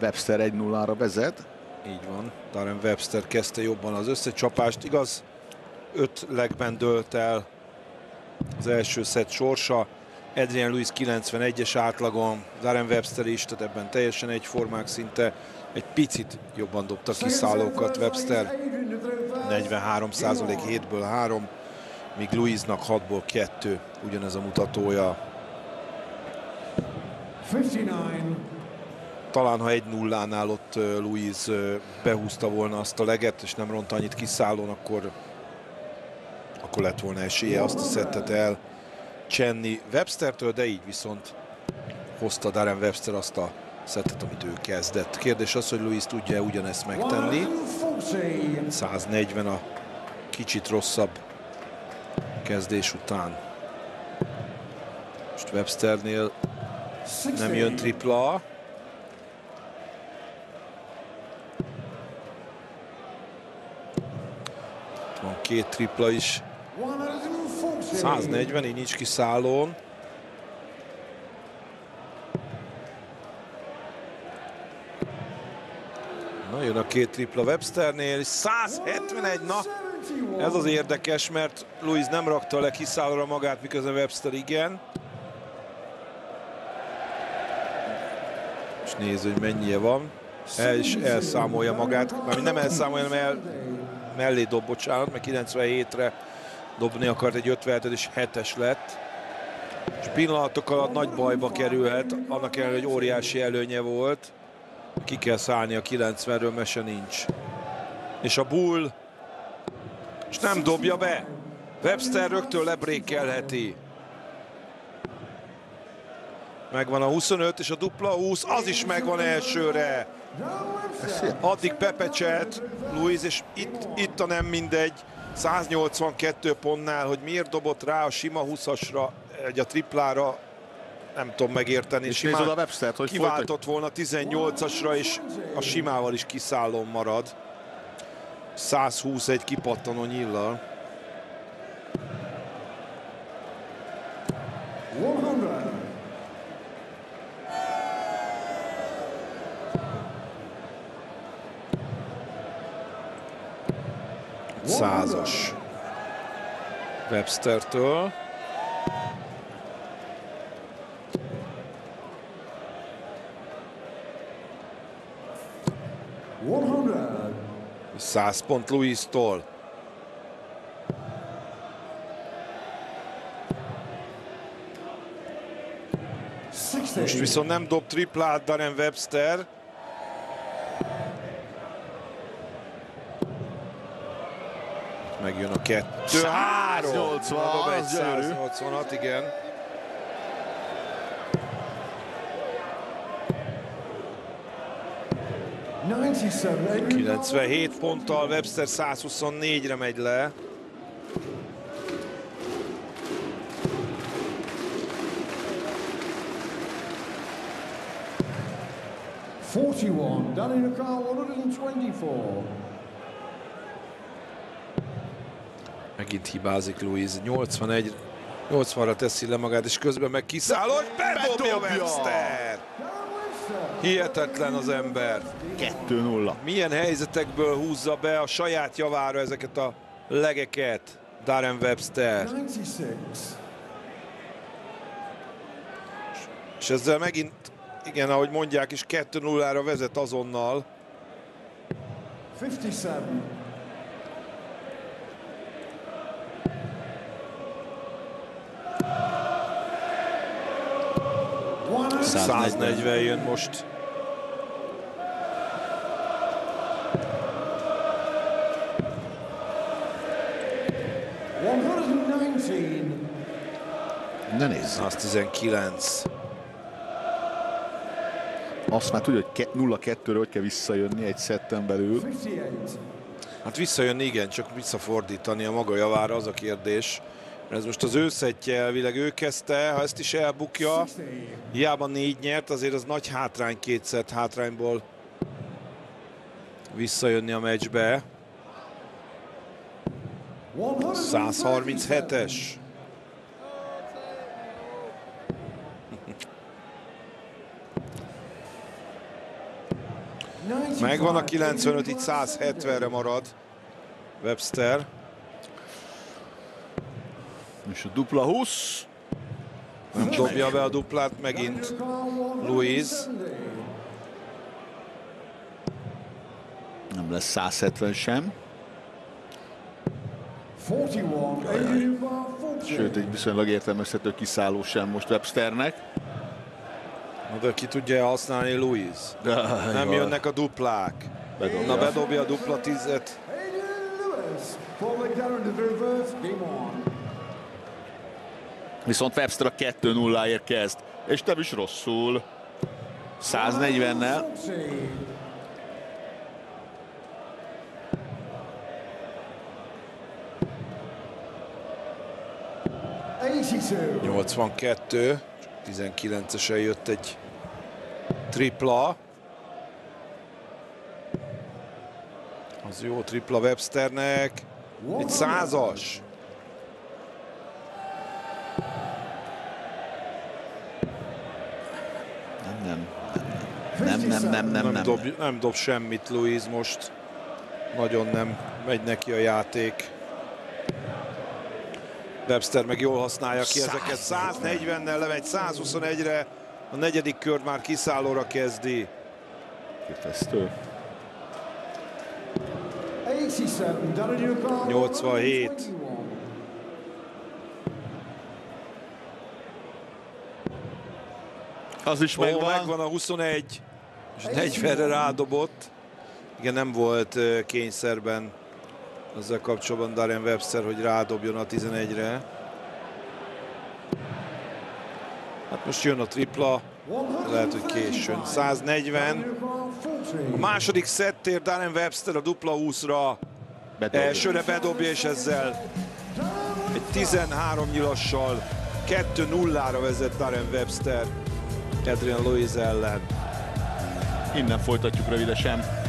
Webster 1-0-ra vezet. Így van. Darren Webster kezdte jobban az összecsapást. Igaz, öt legben dölt el az első szett sorsa. Adrian Lewis 91-es átlagon, Darren Webster is, tehát ebben teljesen egyformák szinte. Egy picit jobban dobta kiszállókat Webster. 43 százalék 7-ből 3, míg Louisnak 6-ból 2 ugyanez a mutatója. 59. Talán ha egy nullánál ott Louis behúzta volna azt a leget, és nem ront annyit kiszállón, akkor, akkor lett volna esélye azt a szettet el csenni Webstertől, de így viszont hozta Darren Webster azt a szettet, amit ő kezdett. Kérdés az, hogy Louis tudja -e ugyanezt megtenni. 140 a kicsit rosszabb kezdés után. Most Websternél nem jön tripla. Két tripla is. 140, így nincs kiszállón. Na, jön a két tripla Websternél, 171, na, ez az érdekes, mert Louis nem rakta le kiszállóra magát, miközben Webster igen. És néző, hogy mennyie van. El is elszámolja magát, mert nem elszámolja, hanem el, mellé dob, bocsánat, mert 97-re dobni akart egy 57 és 7-es lett. És pillanatok alatt nagy bajba kerülhet, annak ellenére, hogy óriási előnye volt. Ki kell szállni a 90-ről, mese nincs. És a Bull és nem dobja be. Webster rögtön lebrékelheti. Megvan a 25 és a dupla 20, az is megvan elsőre. Addig pepecselt Louis, és itt, itt a nem mindegy. 182 pontnál, hogy miért dobott rá a sima 20-asra, egy a triplára, nem tudom megérteni. És Simán a Webster, hogy kiváltott volna 18-asra, és a simával is kiszállón marad. 121 kipattanó nyillal. Százas Webstertől. 100 pont Louis-tól. Most viszont nem dob triplát Darren Webster. Megjön a kettő. 180, Dob egy 186, igen. 97 ponttal Webster 124-re megy le. Forty-one, Danny Nicole, 124. Megint hibázik Louis. 81 80-ra teszi le magát, és közben meg kiszáll, hogy bedobja Webster! Hihetetlen az ember. 2-0. Milyen helyzetekből húzza be a saját javára ezeket a legeket Darren Webster. 96. És ezzel megint, igen, ahogy mondják is, 2-0-ra vezet azonnal. 57. 140 jön most. Ne nézz. 119. Azt már tudja, hogy 0-2-ről hogy kell visszajönni egy szetten belül. 58. Hát visszajönni igen, csak visszafordítani a maga javára az a kérdés. Ez most az ő szettje elvileg ő kezdte, ha ezt is elbukja, hiába négy nyert, azért az nagy hátrány két szett hátrányból visszajönni a meccsbe. 137-es. Megvan a 95, itt 170-re marad Webster. És a dupla 20. Nem dobja be a duplát megint. Louise. Nem lesz 170 sem. 41, Adrian Bar 40. Sőt, egy viszonylag értelmezhető kiszálló sem most Websternek. Na de ki tudja használni Louise? Nem jönnek a duplák. Bedobja. Na bedobja a dupla. Adrian Lewis for McLaren to the reverse game on. Viszont Webster a 2-0-ért kezd. És nem is rosszul. 140-nel. 40. 82. 82. 19-esen jött egy tripla. Az jó tripla Websternek. Egy százas. Nem. Nem, nem, nem, nem, Nem, dob, nem dob semmit Louise most. Nagyon nem megy neki a játék. Webster meg jól használja ki ezeket. 140-nel lemegy 121-re. A negyedik kör már kiszállóra kezdi. Képesztő. 87. Daniel Carl. 87. 21. Az is Ó, megvan. megvan a 21. És 40-re rádobott. Igen, nem volt kényszerben ezzel kapcsolatban Darren Webster, hogy rádobjon a 11-re. Hát most jön a tripla, lehet, hogy későn. 140. Daniel Carl 40. A második szettér Darren Webster a dupla 20-ra. Bedobja. Elsőre bedobja, és ezzel egy 13 nyilassal 2-0-ra vezet Darren Webster Adrian Lewis ellen. Innen folytatjuk rövidesen.